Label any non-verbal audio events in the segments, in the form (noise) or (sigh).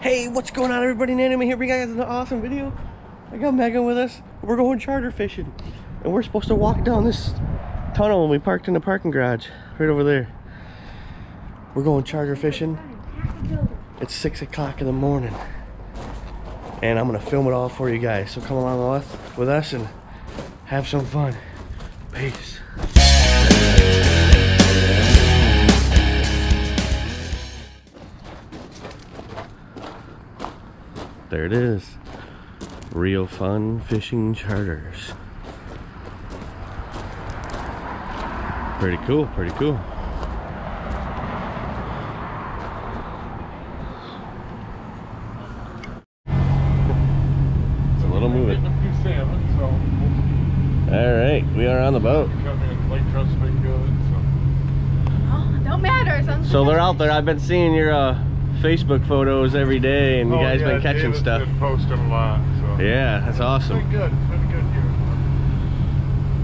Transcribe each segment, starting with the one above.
Hey, what's going on everybody? Nanime here, bringing you guys an awesome video. I got Megan with us. We're going charter fishing. And we're supposed to walk down this tunnel and we parked in the parking garage right over there. We're going charter fishing. It's six o'clock in the morning. And I'm gonna film it all for you guys. So come along with us and have some fun. Peace. There it is. Real fun fishing charters. Pretty cool, pretty cool. It's a little moving. A few salmon, so All right, we are on the boat. come in. Lake trout's been good, so. Oh, don't matter. as long as So they're out there. I've been seeing your uh, Facebook photos every day, and you Oh, guys yeah, been catching David's stuff. Been posting a lot, so. Yeah, that's It's awesome. been good. It's been a good year.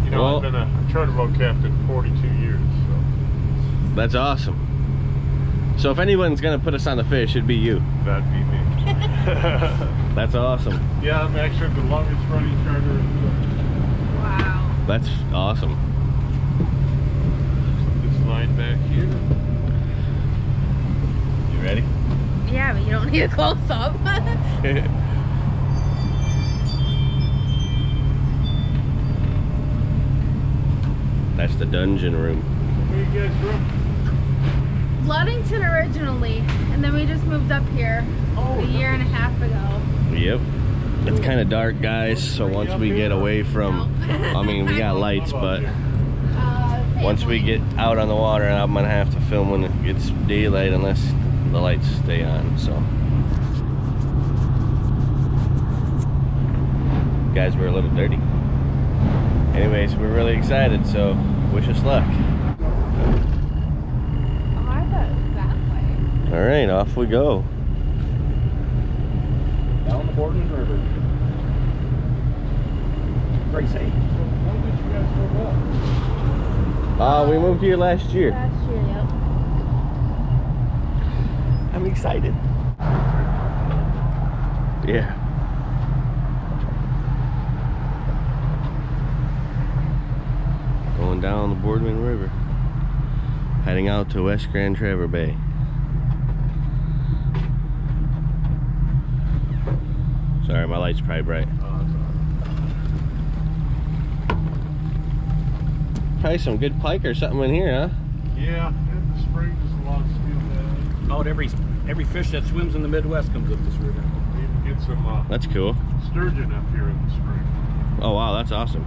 You know, Well- I've been a charter boat captain 42 years, so That's awesome. So if anyone's gonna put us on the fish, it'd be you. that'd be me. (laughs) (laughs) That's awesome. yeah, I'm actually the longest running charter. Wow. That's awesome. This line back here. You ready? Yeah, but you don't need a close up. (laughs) That's the dungeon room. Where you guys from? Ludington originally, and then we just moved up here Oh, a year and a half ago. Yep. It's kind of dark, guys. So once we get away from, I mean, we got (laughs) lights, but Uh, once we get out on the water, I'm gonna have to film when it gets daylight, unless the lights stay on. So, guys, we're a little dirty. Anyways, we're really excited. So, wish us luck. Oh, I thought it was that way. All right, off we go. Down the Boardman River. Crazy. When did you guys move up? Uh, we moved here last year. Last year, yep. I'm excited. Yeah. Going down the Boardman River. Heading out to West Grand Traverse Bay. Sorry, my light's probably bright. Oh, probably some good pike or something in here, huh? Yeah, in the spring there's a lot of steelhead. About every every fish that swims in the Midwest comes up this river. We even get some uh, That's cool. sturgeon up here in the spring. Oh wow, that's awesome.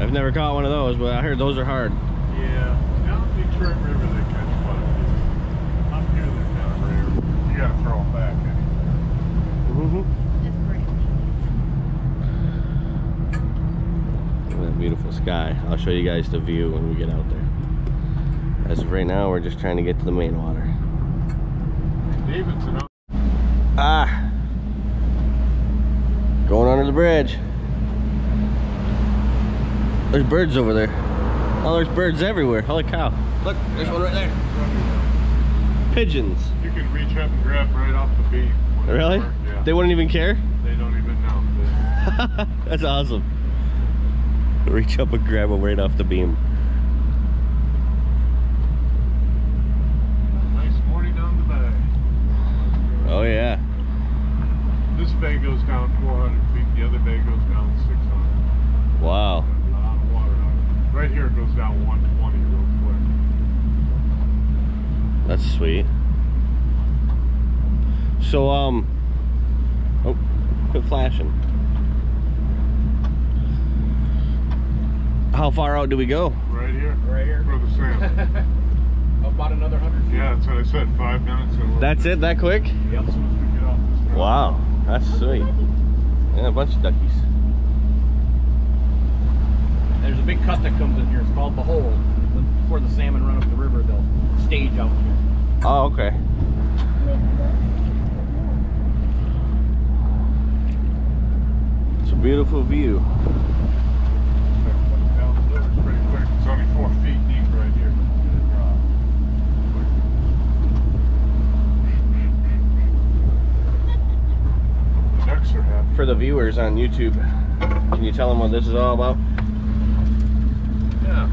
I've never caught one of those, but I heard those are hard. Yeah, down the Detroit River they catch quite a few. Up here they're kind of rare. You gotta throw them back anyway. Mm-hmm. Look at that beautiful sky. I'll show you guys the view when we get out there. As of right now, we're just trying to get to the main water. Davidson, Ah! Going under the bridge. There's birds over there. Oh, there's birds everywhere. Holy cow. Look, there's one right there. Pigeons. you can reach up and grab right off the beam. Really? Yeah. They wouldn't even care? They don't even know. (laughs) That's awesome. Reach up and grab them right off the beam. nice morning on the bay. Oh yeah. This bay goes down 400 feet. The other bay goes down 600. Wow. A lot of water out there. Right here it goes down 120 real quick. That's sweet. So um Oh, quit flashing. How far out do we go? Right here. Right here. For the salmon. (laughs) About another hundred feet. yeah, that's what I said. Five minutes. That's it, that quick? Yep. As soon as we get off this road. Wow, that's sweet. Yeah, a bunch of duckies. There's a big cut that comes in here. It's called the hole. Before the salmon run up the river, they'll stage out here. Oh, okay. It's a beautiful view. Down the river's pretty quick. It's only four feet deep right here. It'll drop. For the viewers on YouTube. Can you tell them what this is all about? Yeah.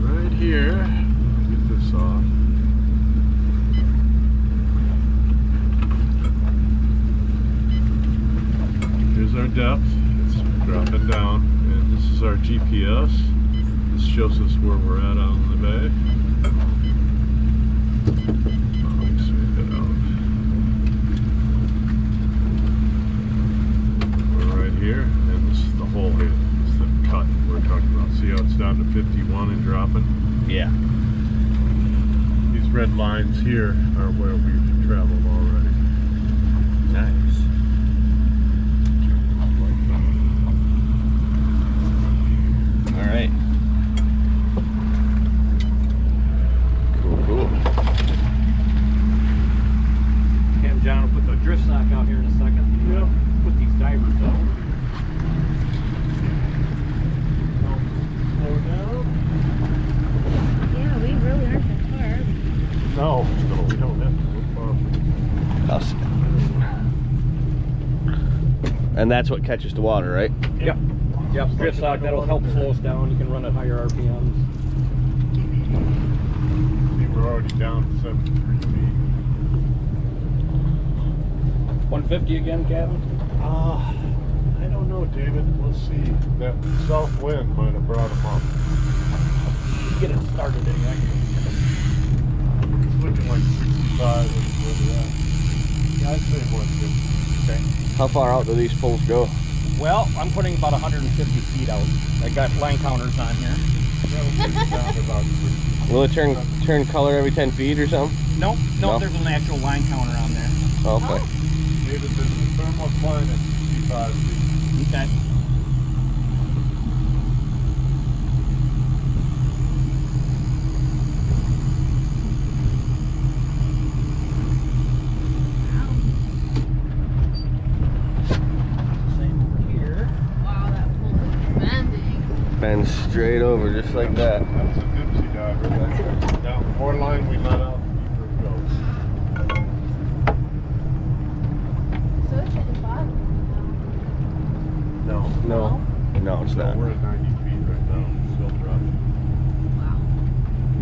Right here. Get this off. Here's our depth. It's dropping down. And this is our GPS. This shows us where we're at out in the bay. Oh, let me smooth it out. We're right here, and this is the hole here. This is the cut we're talking about. See how it's down to 51 and dropping? Yeah. These red lines here are where we've traveled already. Nice. All right. Cool, cool. Cam John will put the drift sock out here in a second. Yep. Put these divers out. Slow down. Yeah, we really aren't that far. are we? No, no, we don't have to go far. I'll sit down. And that's what catches the water, right? Yep. Yep, drift sock, that'll help slow us down. You can run at higher RPMs. See, we're already down to 73 feet. 150 again, Captain? Uh, I don't know, David. Let's see. That south wind might have brought them up. Get it started anyway. It's looking like 65 is where they're at. Yeah, I'd say 150. Okay. How far out do these poles go? Well, I'm putting about 150 feet out. I got line counters on here. That'll it down to about 60. Will it turn turn color every 10 feet or something? Nope, No? nope, there's an actual line counter on there. Oh, okay. David, there's a thermal line at 65 feet. Okay. Same over here. Wow, that pool is bending. Bend straight over just like that. That's a dipsy diver. That's now, the more line we let out, the deeper it goes. So it's at the bottom. No. No. No, it's So not. we're at 90 feet right now. Still dropping. Wow.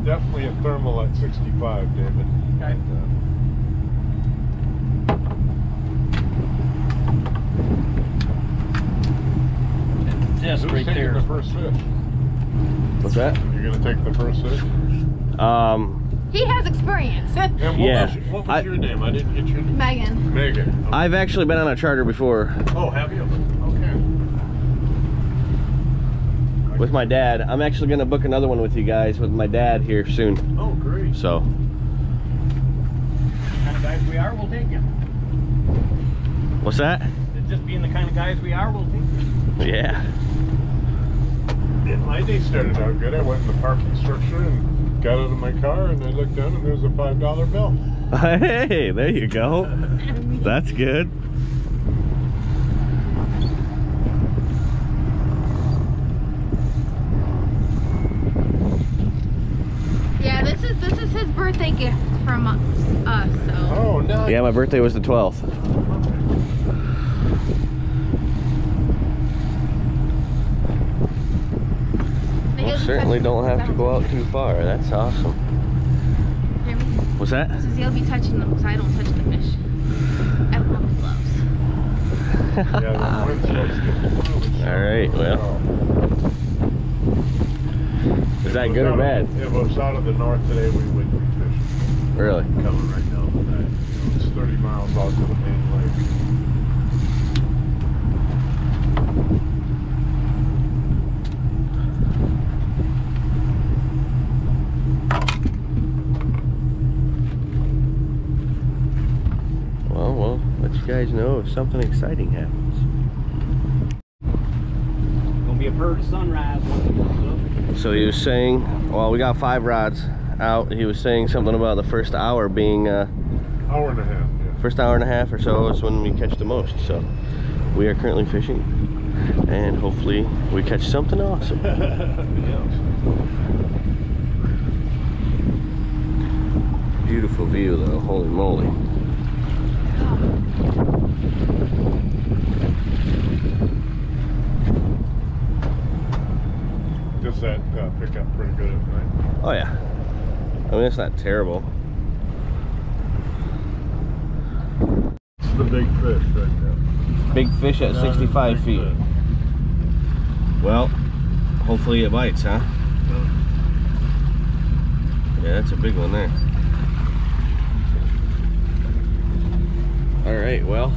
Definitely a thermal at 65, David. Okay. Uh, this Who's right there. the first fish? What's that? You're gonna take the first fish? Um, He has experience. And what Yeah. Was, what was I- your name? I didn't get your name. Megan. Megan. I've actually been on a charter before Oh, have you? Okay. with my dad. I'm actually gonna book another one with you guys with my dad here soon. Oh, great. So, The kind of guys we are, we'll take you. what's that? Just being the kind of guys we are, we'll take you. Yeah. Yeah, my day started out good. I went in the parking structure and got out of my car and I looked down and there was a five dollar bill. (laughs) Hey, there you go. (laughs) That's good. Yeah, this is this is his birthday gift from us. So Oh, no. Yeah, my birthday was the 12th. Maybe Well, he'll be certainly don't have to go out too far. That's awesome. What's that? Says he'll be touching them because I don't touch the fish. I don't have gloves. Yeah, the wind's (laughs) supposed to get really All right, well. Is that good or bad? If it was out of the north today, we wouldn't be fishing. Really? Coming right now the bay. It's 30 miles out to the main lake. Well, we'll let you guys know if something exciting happens. Gonna be a bird sunrise once it up. So he was saying, well, we got five rods out. He was saying something about the first hour being, uh, Hour and a half, yeah. first hour and a half or so is when we catch the most. So we are currently fishing and hopefully we catch something awesome. (laughs) Beautiful view though, holy moly. Does that uh, pick up pretty good at night? Oh yeah. I mean, it's not terrible. It's the big fish right. Big fish at 65 feet. Fish. Well, hopefully it bites, huh? Yeah, that's a big one there. All right, well,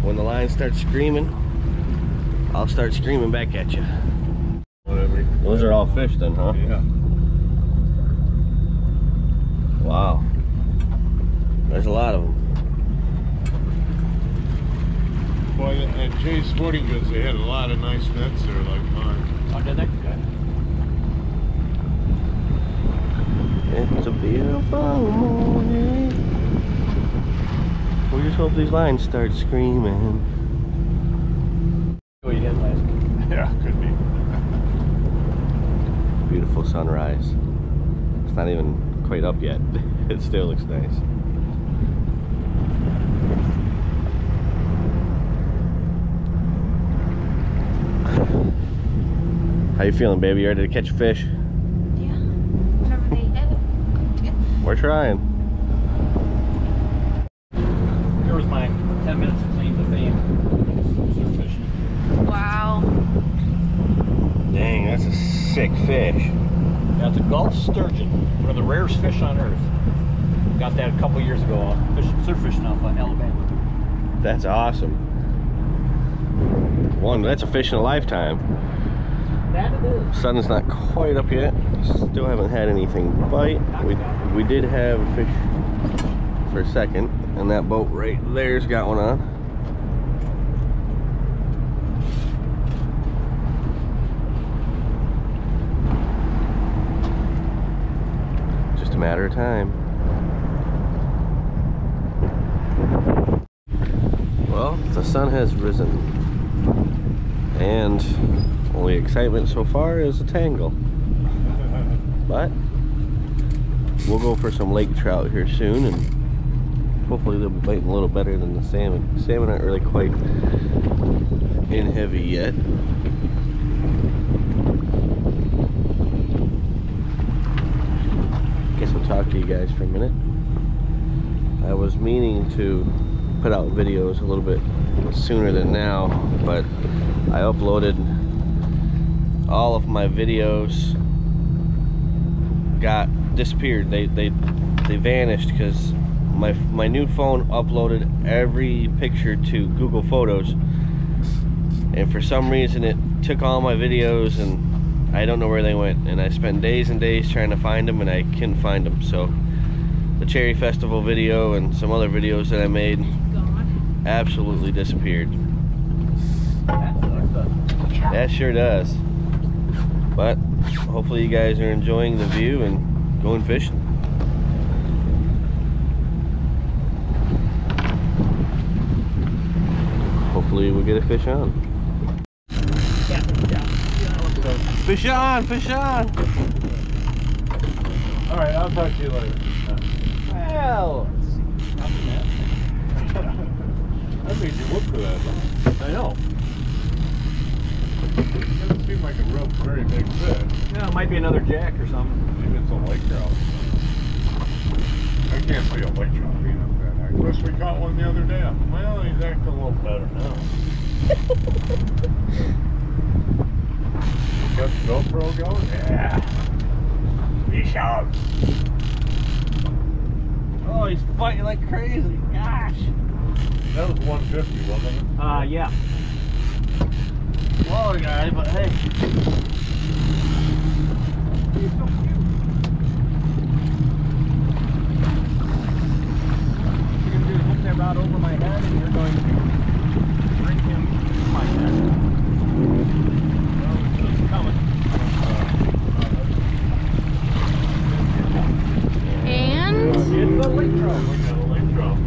when the line starts screaming, I'll start screaming back at you. Whatever. Those are all fish then, huh? Yeah. Wow. There's a lot of them. Boy, at Jay's Sporting Goods, they had a lot of nice nets there, like mine. Oh, did they? Good. It's a beautiful morning. We just hope these lines start screaming. Oh, you did last. (laughs) Yeah, could be. (laughs) Beautiful sunrise. It's not even quite up yet. (laughs) It still looks nice. How you feeling, baby? You ready to catch a fish? Yeah. Whenever they hit. We're trying. Here was my 10 minutes of claim to fame. Surf fishing. Wow. Dang, that's a sick fish. It's a Gulf sturgeon, one of the rarest fish on earth. Got that a couple years ago, uh, fish, surf fishing off uh, Alabama. That's awesome. One, that's a fish in a lifetime. That it is. Sun's not quite up yet. Still haven't had anything bite. We we did have a fish for a second, and that boat right there's got one on. Just a matter of time. Well, the sun has risen. And only excitement so far is a tangle. But we'll go for some lake trout here soon and hopefully they'll be biting a little better than the salmon. Salmon aren't really quite in heavy yet. Guess I'll talk to you guys for a minute. I was meaning to put out videos a little bit sooner than now, but I uploaded all of my videos got disappeared. They they they vanished because my my new phone uploaded every picture to Google Photos, and for some reason it took all my videos and I don't know where they went. And I spent days and days trying to find them, and I couldn't find them. So the Cherry Festival video and some other videos that I made absolutely disappeared. That sure does. But hopefully you guys are enjoying the view and going fishing. Hopefully we get a fish on. Yeah, yeah. Fish on, fish on. All right, I'll talk to you later. Well, let's see. Nothing yet. I made you look for that. I know. It doesn't seem like a real very big fish. Yeah, it might be another jack or something. Maybe it's a lake trout. I can't see a lake trout being up that high. Of course, we caught one the other day. Well, he's acting a little better now. (laughs) Got the GoPro going? Yeah. Fish out. Oh, he's fighting like crazy. Gosh. That was 150, wasn't it? Uh, yeah. Smaller guy, but hey. He's so cute. You're gonna do is hook that rod over my head and you're going to bring him to my head. Well, he's coming. And It's a lake trout. We got a lake trout.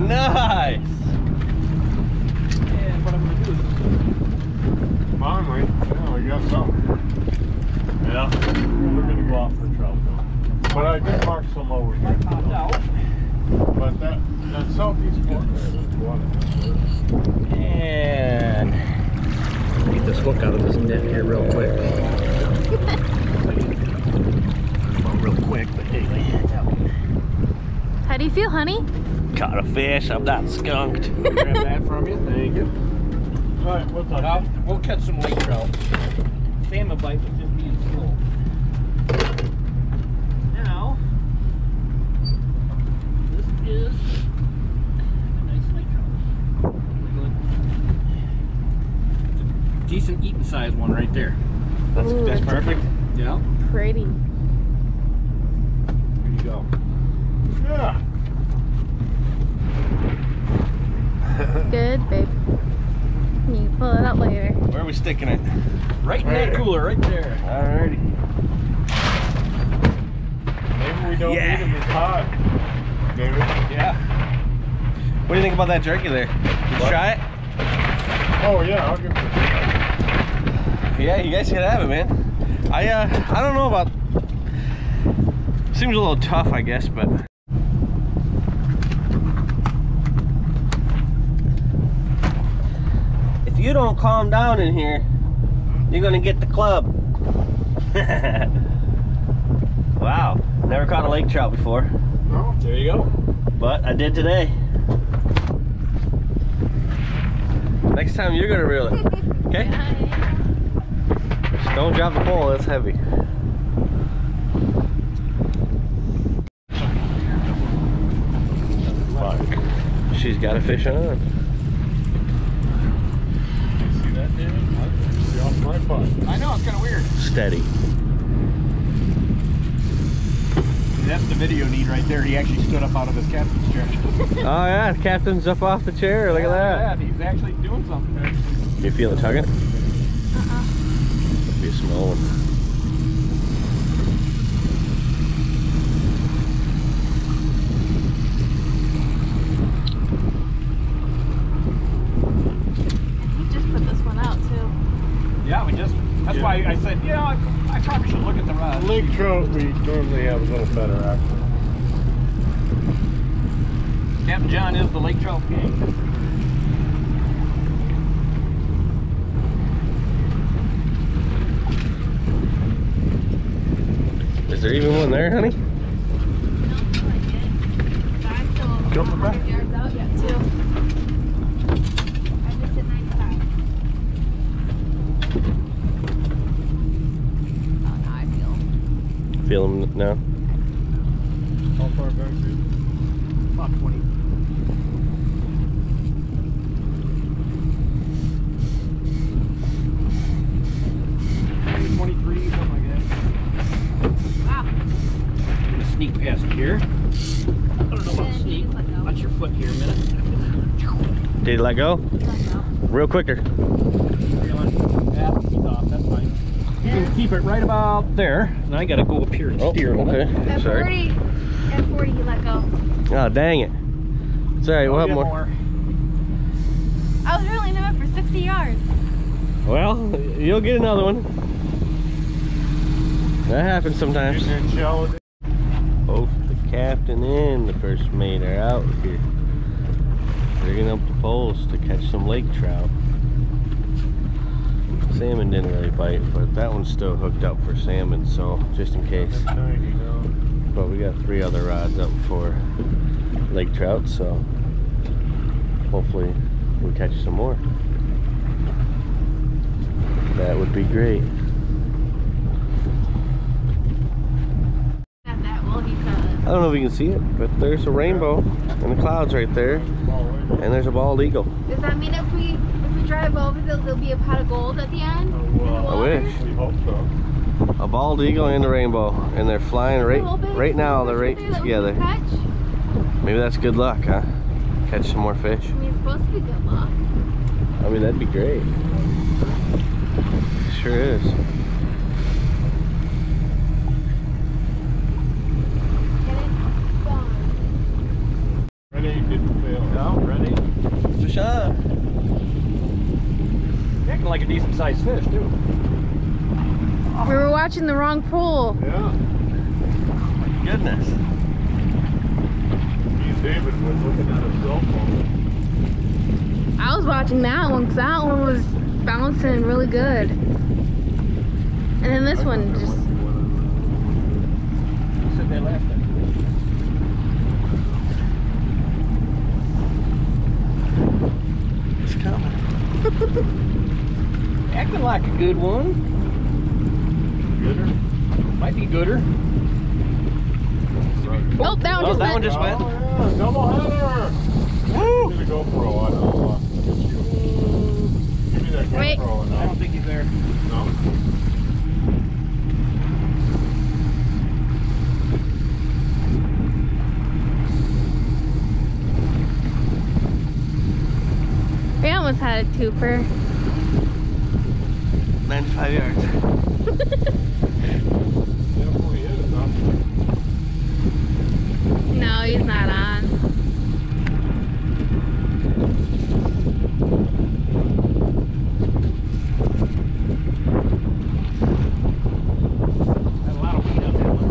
Nice. And what I'm gonna do is Finally, yeah, we got some. Yeah, we're gonna go off for trout though. But I did mark some over here. popped out. But that, that southeast corner is one. And get this hook out of this net here real quick. well, real quick, but anyway. feel, honey? Caught a fish. I'm not skunked. (laughs) Grab that from you. Thank you. All right, what's Now, up? we'll catch some lake trout. Salmon bite was just being slow. Now, this is a nice lake trout. Decent eating size one right there. That's, Ooh. that's perfect. Yeah. Pretty. Here you go. Yeah. (laughs) Good, babe. You can pull it out later. Where are we sticking it? Right in that cooler, right there. Alrighty. Maybe we don't Yeah. need them as hot. Maybe. Yeah. What do you think about that jerky there? Did you try it? Oh yeah, I'll give it. a Yeah, you guys can have it, man. I uh, I don't know about. Seems a little tough, I guess, but. If you don't calm down in here, you're gonna get the club. (laughs) wow, never caught a lake trout before, No. There you go. but I did today. Next time you're gonna reel it, (laughs) okay? Just don't drop the pole, it's heavy. She's got a fish on. See that, David? Be off my butt. I know, it's kind of weird. Steady. That's the video need right there. He actually stood up out of his captain's chair. (laughs) Oh yeah, the captain's up off the chair. Look at that. Yeah, he's actually doing something. You feel it tugging? Uh-uh. Be a small one. And he just put this one out too. Yeah, we just. That's Yeah. why I said, you know, I, I probably should look at the rod. Lake trout, we normally have a little better action. Captain John is the lake trout king. Is there even one there, honey? Come on, yards out yet too. I just hit 95. Oh, now I feel. Feel them now? How far back, David? About 20. Twenty-three, something like that. Wow. Gonna sneak past here. I don't know about sneak. you let go. Watch your foot here a minute. Did it let go? Let go. Real quicker. Reeling. Yeah, he's off. That's fine. You can keep it right about there. And I gotta go up here and Oh, steer. okay. At Sorry. 40, at 40 he let go. Oh, dang it. It's alright, we'll Oh, have yeah, more. I was reeling him for 60 yards. Well, you'll get another one. That happens sometimes. Getting in shallow. Both the captain and the first mate are out here. Rigging up the poles to catch some lake trout. Salmon didn't really bite, but that one's still hooked up for salmon, so just in case. It's 90 now. But we got three other rods up for lake trout, so hopefully we'll catch some more. That would be great. Not that well, he said. I don't know if you can see it, but there's a rainbow in the clouds right there, and there's a bald eagle. Does that mean if we drive over, there'll, there'll be a pot of gold at the end? Oh, in the I wish. We hope so. A bald eagle and a rainbow, and they're flying right right now. They're right fish there that we together. Maybe that's good luck, huh? Catch some more fish. I mean, it's supposed to be good luck. I mean, that'd be great. Sure is. like a decent sized fish too. We were watching the wrong pool. Yeah. My goodness. Me and David was looking at a cell phone. I was watching that one because that one was bouncing really good. And then this I one just... You they laughed at It's coming. (laughs) like a good one. Gooder? Might be gooder. Oh, that one Oh, just that one just went. Oh, yeah, double header! Woo! Give me the GoPro, I don't know. Give me that Wait. GoPro and I'll, think he's there. no. We almost had a twofer. 95 yards. Definitely is, huh? No, he's not on. Had a lot of weed on that one.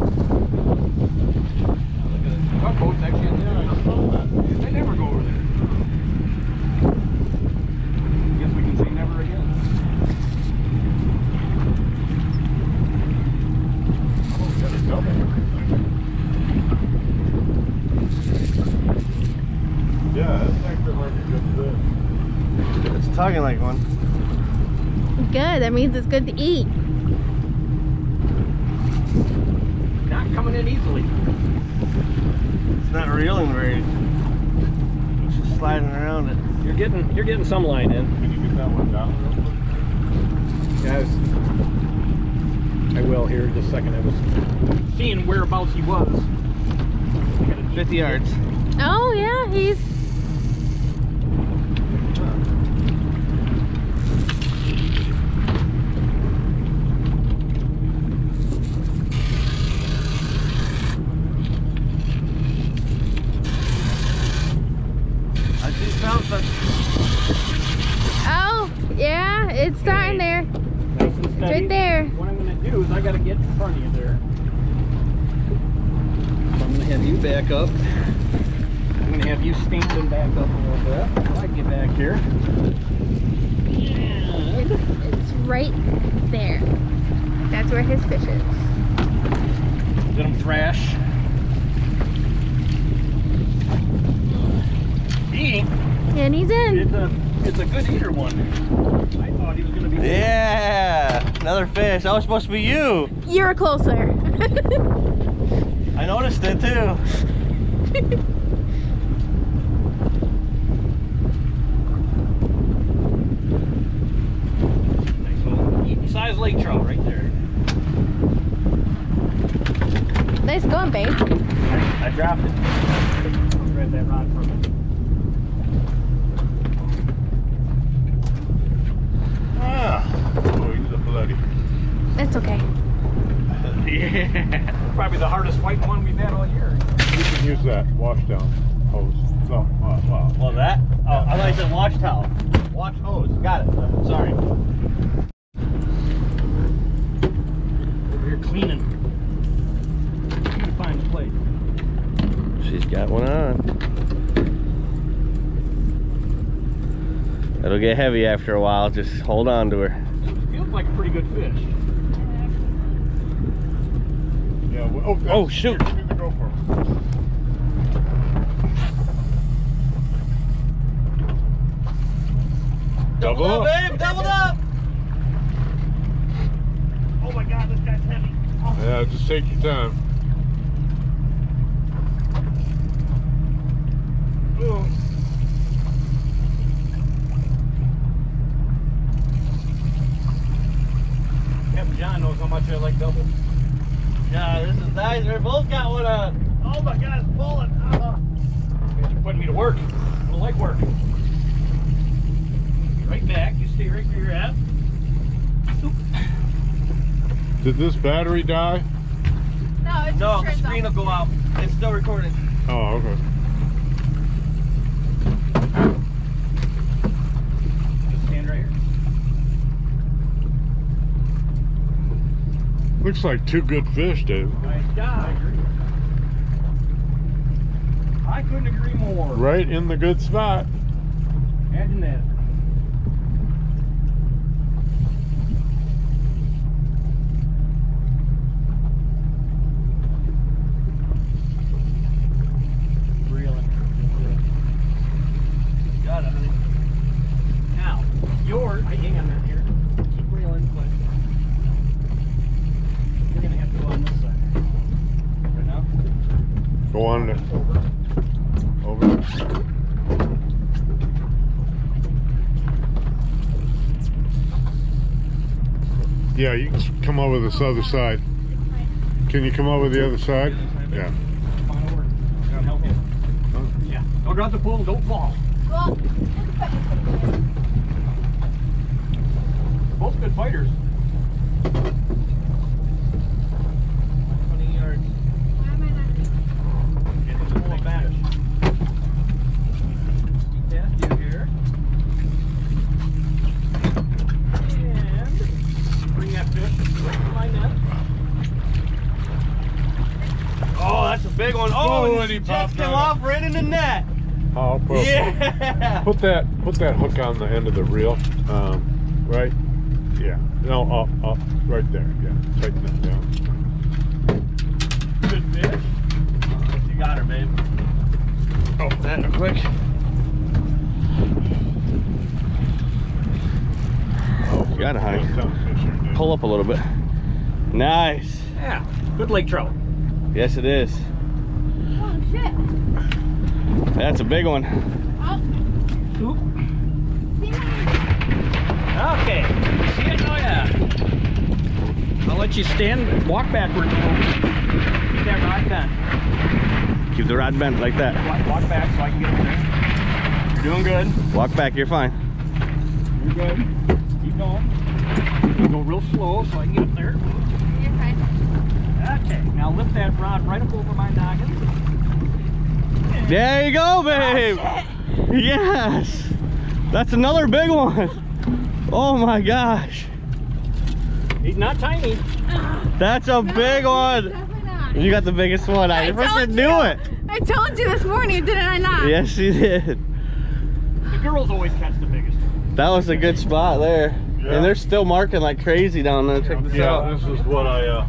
Now look at it. Tugboat's actually in Yeah, I saw that. there. They never go over there. Guess we can say never again. Oh, we got a double Yeah, that's actually like a good fish. It's tugging like one. Good. That means it's good to eat. Not coming in easily. It's not reeling very. It's just sliding around it. You're getting you're getting some line in. Can you get that one down real quick? Guys. I will here in just a second. I was seeing whereabouts he was. 50 yards. Oh, yeah, he's. I just found something. Oh, yeah, it's starting there. Nice and It's steady. right there. What I'm gonna do is I gotta get in front of you there. I'm gonna have you back up. I'm gonna have you standing back up a little bit. So I can get back here. It's, it's right there. That's where his fish is. Let him thrash. He, And he's in. it's a, it's a good eater one. I thought he was gonna be. Yeah, another fish. That was supposed to be you. You're closer. (laughs) I noticed it too. Nice little size lake trout right there. nice going, babe. I dropped it. Grab that rod from it. Ah, oh, he's a bloody. It's okay. Yeah. (laughs) Probably the hardest white one we've had all year. You can use that wash down hose. So, uh, uh, Well, that? Oh, I like you said wash towel. Wash hose. Got it. Sorry. Over here cleaning. Trying to find the plate. She's got one on. It'll get heavy after a while. Just hold on to her. Feels like a pretty good fish. Yeah. Oh, Oh, oh shoot. Here, give me the GoPro. Double up. babe. Doubled up. Oh my god, this guy's heavy. Oh. Yeah, just take your time. Boom. Captain John knows how much I like double. Yeah, this is nice. We both got one on. Oh my god, it's pulling. Uh, you're putting me to work. I don't like work. Right back. You stay right where you're at. Did this battery die? No, it's No, the screen will go out. It's still recording. Oh, okay. Just stand right here. Looks like two good fish, dude. Nice job. I couldn't agree more. Right in the good spot. Imagine that. Reeling. Got it, honey. Now, yours, I hang on there here. Keep reeling. Yeah, you can come over this other side. Can you come over the other side? Yeah. Yeah. Don't drop the pole. Don't fall. Both good fighters. 20 yards. why am I not? Get the full advantage. Keep that here. And bring that fish right to my net. Oh, that's a big one. Oh, Oh, and he popped just came off right in the net. I'll put, Yeah. put that put that hook on the end of the reel. Um, right? Yeah. No, up, up, right there. Yeah. Tighten that down. Good fish. You got her, babe. Oh, that real quick. Oh, you got it, honey. Tough fish here, dude. Pull up a little bit. Nice. Yeah. Good lake trout. Yes, it is. Shit. That's a big one. Oh, Oop. Okay. See it? Oh, yeah. I'll let you stand, walk backwards a little bit. Keep that rod bent. Keep the rod bent like that. Walk, walk back so I can get up there. You're doing good. Walk back, you're fine. You're good. Keep going. Go real slow so I can get up there. You're fine. Okay. Now lift that rod right up over my noggin. There you go, babe. Yes. That's another big one. Oh my gosh. He's not tiny. That's a big one. Not. You got the biggest one. I, I freaking told knew you. it. I told you this morning, didn't I not? Yes, she did. The girls always catch the biggest. That was a good spot there. Yeah. And they're still marking like crazy down there. Check this Yeah, out. this is what I uh,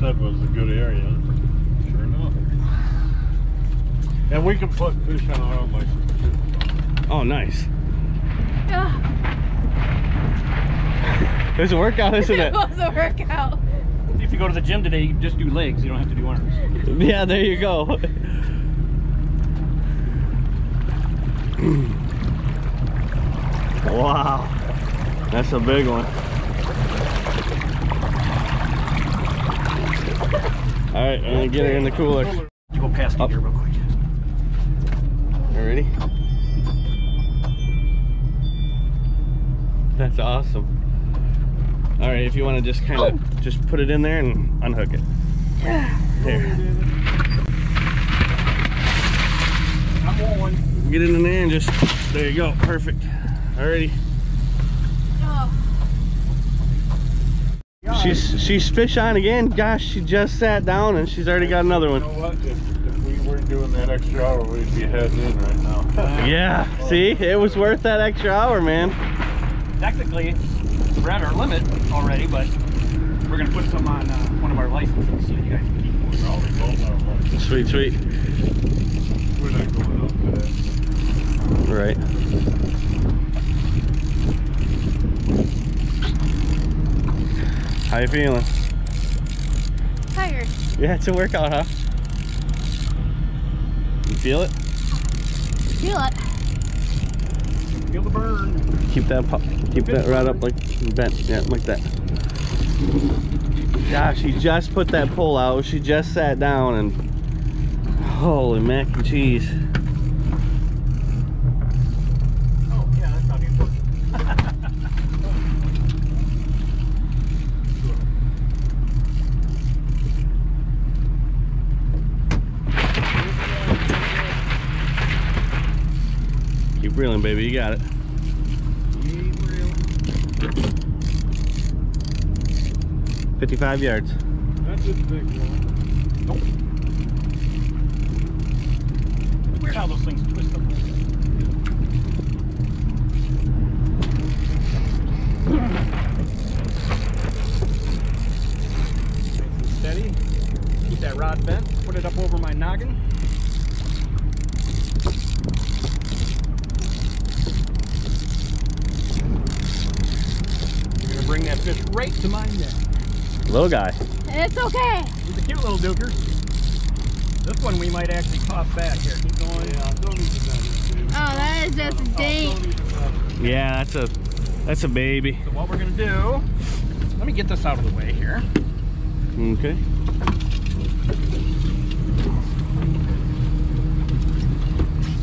said was a good area. Sure enough. And we can put fish on our own license too. Oh, nice. Ugh. It was a workout, isn't it (laughs) it? was a workout. If you go to the gym today, you just do legs. You don't have to do arms. Yeah, there you go. (clears throat) wow. That's a big one. All right, I'm gonna get her in the cooler. You go past me Up. here real quick. You ready? That's awesome. All right, if you want to just kind of just put it in there and unhook it. There. Get in there and just there you go. Perfect. Alrighty. Oh, She's she's fish on again. Gosh, she just sat down and she's already got another one. Doing that extra hour, we'd be heading in right now. (laughs) Yeah. See, it was worth that extra hour, man. Technically, we're at our limit already, but we're gonna put some on uh, one of our licenses so you guys can keep moving. Probably both our ones. Sweet, sweet. We're not going up today. Right. How you feeling? tired. Yeah, it's a workout, huh? You feel it? Feel it. Feel the burn. Keep that pop, keep that right up like bent, yeah, like that. Gosh, she just put that pole out. She just sat down and holy mac and cheese. Oh, yeah, that's not even working. Keep reeling, baby. You got it. Keep reeling. 55 yards. That's a big one. Weird how those things twist up. (clears throat) Nice and steady. Keep that rod bent. Put it up over my noggin. Bring that fish right to my net. Little guy. It's okay. He's a cute little duker. This one we might actually toss back here. Keep going. Yeah, don't even matter. Oh, that is just dank. Don't even matter. Yeah, that's a that's a baby. So what we're gonna do Let me get this out of the way here. Okay.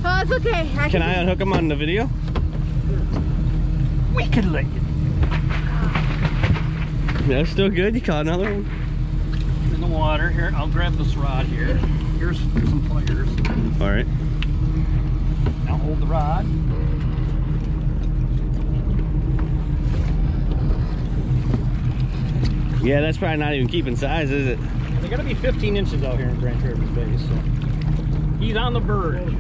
Oh, it's okay. I Can I unhook him on the video? We could let you That's still good. You caught another one. in the water here. I'll grab this rod here. Here's some pliers. All right. Now hold the rod. Yeah, that's probably not even keeping size, is it? They gotta be 15 inches out here in Grand Traverse Bay, so. He's on the verge.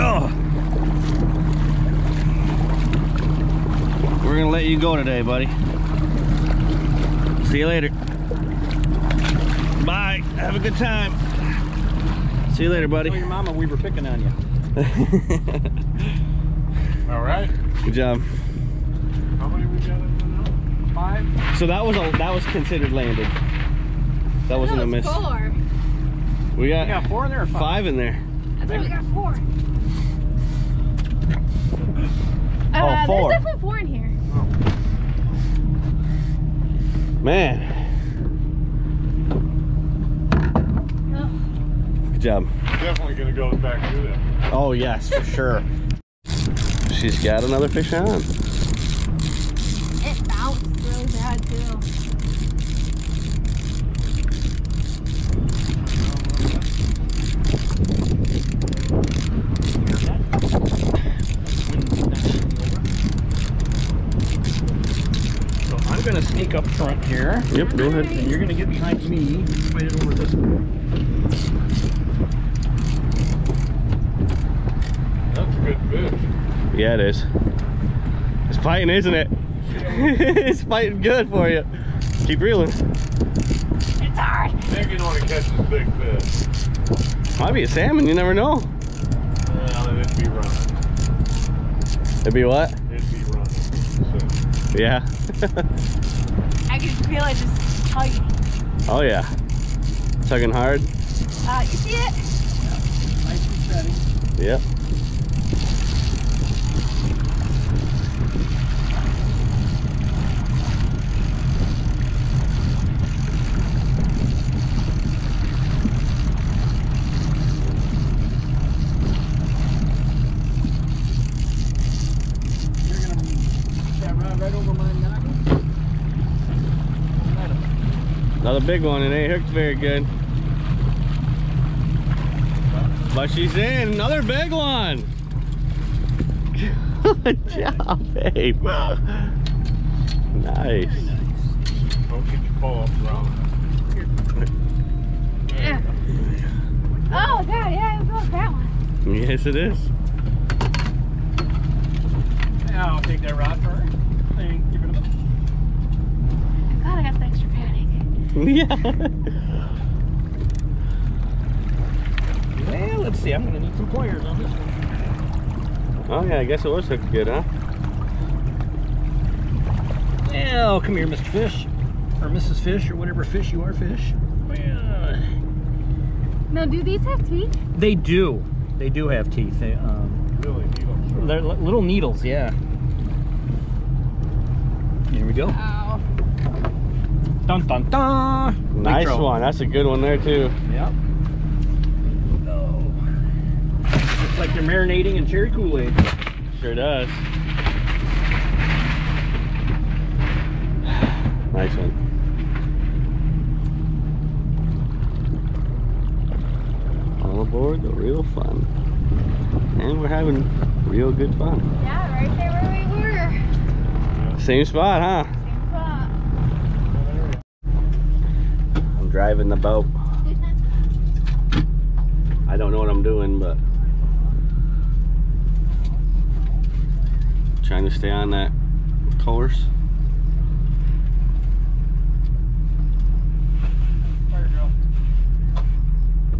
Oh. We're gonna you go today, buddy. See you later. Bye. Have a good time. See you later, Tell buddy. your mama we were picking on you. (laughs) All right. good job. How many we got now? Five. So that was a that was considered landed. That wasn't a miss. Four. We got, You got four in there or five? five in there. I thought we got four. Oh, Uh, four. There's definitely four in here. Man, good job. Definitely gonna go back through that. Oh yes, for sure. She's got another fish on. it bounced really bad too. So I'm gonna sneak up front here. Yep, go ahead. And you're gonna get behind me. Fight it over this way. That's a good fish. Yeah, it is. It's fighting, isn't it? (laughs) it's fighting good for you. Keep reeling. It's hard. Megan only catches big fish. Might be a salmon, you never know. Well, it'd be running. It'd be what? It'd be running. So, Yeah. (laughs) I can feel it just tugging. oh yeah. Tugging hard. Uh, you see it? Nice and steady. Yep. You're gonna put that rod right over my noggin. Another big one. And it ain't hooked very good. But she's in. Another big one. (laughs) Good job, babe. Nice. Very nice. don't get your paw up around. Yeah. Oh god, yeah, it was that one. Yes, it is. Yeah, I'll take that rod for her. And give it a God, I got the extra padding. (laughs) yeah. Well, let's see. I'm gonna need some pliers on this one. Oh yeah, I guess it was hooked good, huh? Well, come here, Mr. Fish. Or Mrs. Fish, or whatever fish you are, fish. Well, No, do these have teeth? They do. They do have teeth. They, um, Really, needle they're little needles, yeah. Here we go. Dun dun dun. Nice Nitro. one. That's a good one there too. Yep. Oh. Looks like you're marinating in cherry Kool-Aid. Sure does. (sighs) Nice one. All aboard the real fun. And we're having real good fun. Yeah, right there where we were. Same spot, huh? Same spot. I'm driving the boat. I don't know what I'm doing, but trying to stay on that course. Fire drill.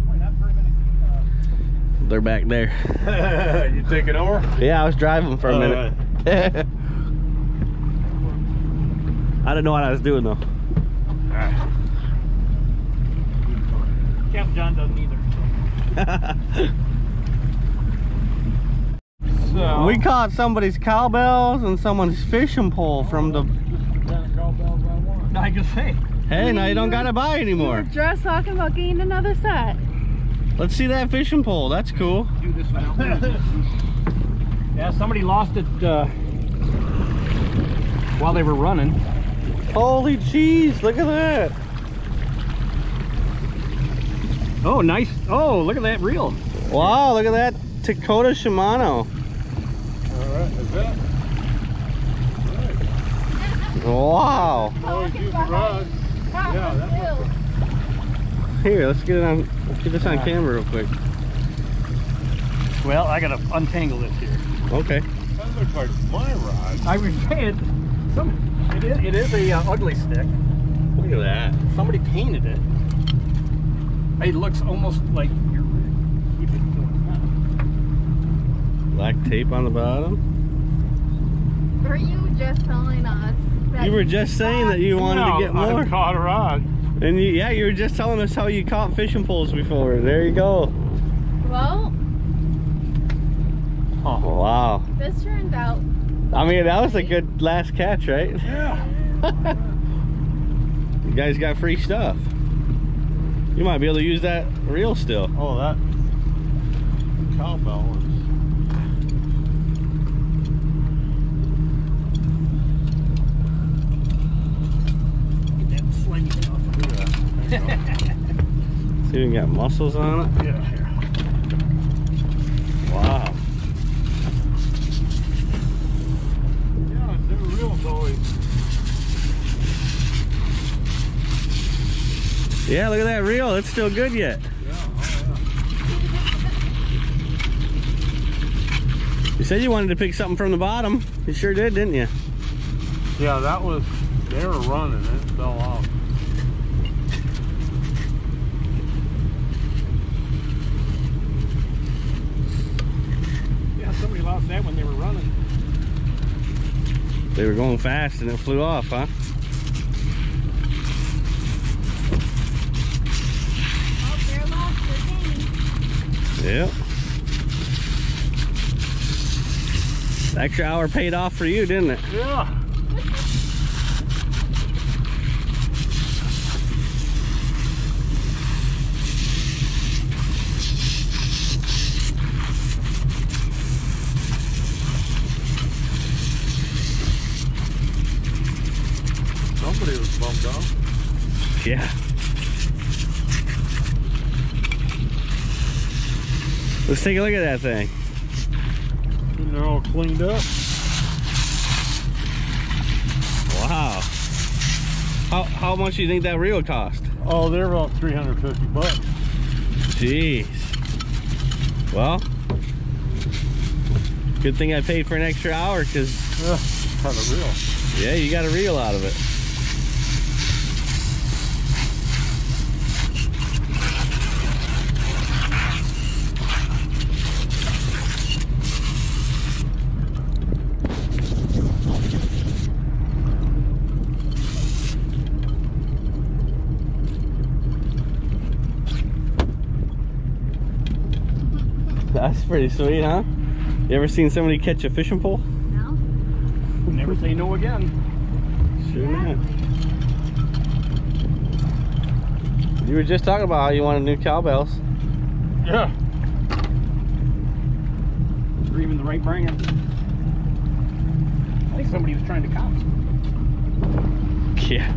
Boy, not very many, They're back there. (laughs) you take it over? Yeah, I was driving for a minute. (laughs) I didn't know what I was doing though. Ah, Captain John doesn't either. (laughs) So, we caught somebody's cowbells and someone's fishing pole from the. I can say. Hey, now you don't gotta buy We anymore. were just talking about getting another set. Let's see that fishing pole. That's cool. (laughs) Do this one yeah, somebody lost it uh, while they were running. Holy cheese! Look at that. Oh, nice. Oh, look at that reel. Wow! Look at that Tekota Shimano. all right, is that? Wow. Always use the rod. Yeah, that must Here, let's get it on. Let's get this on camera real quick. Well, I gotta untangle this here. Okay. That looks like my rod. I was saying, some, it is, it is a uh, Ugly Stik. Look at that. Somebody painted it. It looks almost like your rig. Keep it going. Black tape on the bottom. Were you just telling us that You were just saying that you wanted No, to get more. I caught a rod. And you, yeah, you were just telling us how you caught fishing poles before. There you go. Well, Oh Wow. this turned out I mean, that was a good last catch, right? Yeah. (laughs) You guys got free stuff. You might be able to use that reel still. Oh, that cowbell is. (laughs) Get that slimy stuff. See, we got mussels on it. Yeah, here. Wow. Yeah, new reels always. Yeah, look at that reel. It's still good yet. Yeah, oh You said you wanted to pick something from the bottom. You sure did, didn't you? yeah. Yeah, that was. They were running. It fell off. Yeah, somebody lost that when they were running. They were going fast and it flew off, huh? oh, they're lost their game. Yep. Extra hour paid off for you, didn't it? Yeah. Somebody was bumped off. Yeah. Let's take a look at that thing. And they're all cleaned up. Wow. How, how much do you think that reel cost? Oh, they're about 350 bucks. Jeez. Well, good thing I paid for an extra hour because, Yeah, had a reel. yeah, you got a reel out of it. That's pretty sweet, huh? You ever seen somebody catch a fishing pole? No? Never say no again. Sure not. You were just talking about how you wanted new cowbells. Yeah. Or even the right brand. I think somebody was trying to cop. Yeah.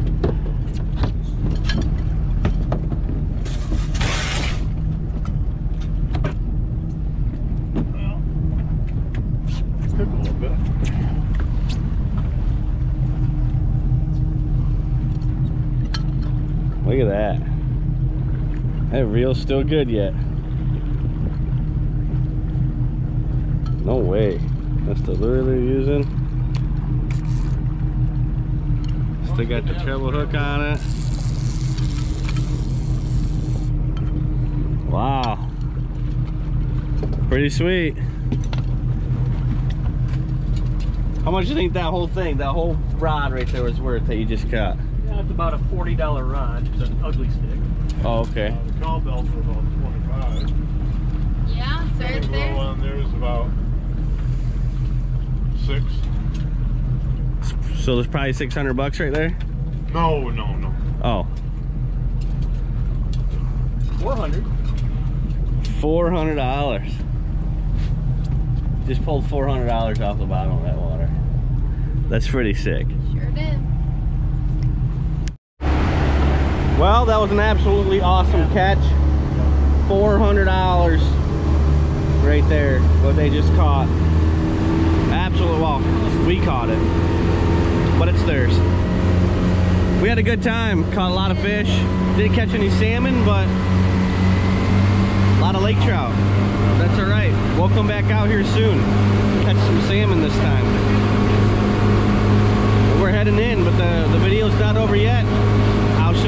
Well, took a little bit. Look at that. That reel's still good yet. No way. That's the lure they're using. Still got the treble hook on it. Wow. Pretty sweet. How much do you think that whole thing, that whole rod right there was worth that you just caught? Yeah, it's about a $40 rod. It's an Ugly Stik. Oh, okay. Um, The cowbells are about 25. Yeah, it's The right there. on there is about six. So there's probably 600 bucks right there? No, no, no. Oh, 400. $400. Just pulled $400 off the bottom of that water. That's pretty sick. Sure did. Well, that was an absolutely awesome catch. $400 right there, what they just caught. Absolute, well, we caught it, but it's theirs. We had a good time, caught a lot of fish. Didn't catch any salmon, but a lot of lake trout. That's all right. We'll come back out here soon. Catch some salmon this time. We're heading in, but the, the video's not over yet.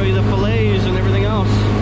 Show you the fillets and everything else.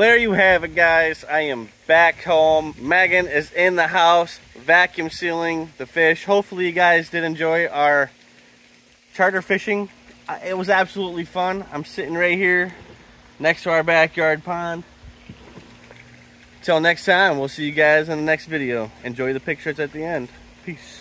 There you have it, guys. I am back home. Megan is in the house vacuum sealing the fish. Hopefully, you guys did enjoy our charter fishing. Uh, It was absolutely fun. I'm sitting right here next to our backyard pond. Till next time, we'll see you guys in the next video. Enjoy the pictures at the end. Peace.